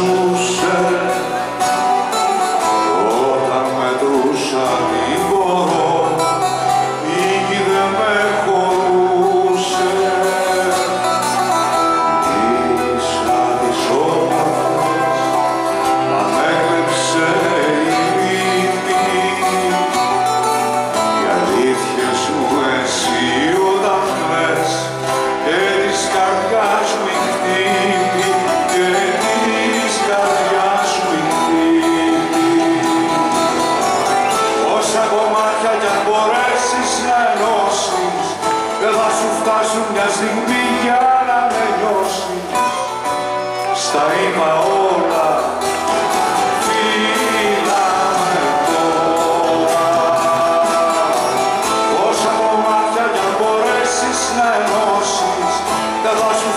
нашу φτάσουν μια στιγμή για να με νιώσεις στα είπα όλα φύλλα με τώρα όσα κομμάτια για μπορέσεις να ενώσεις θα δώσουν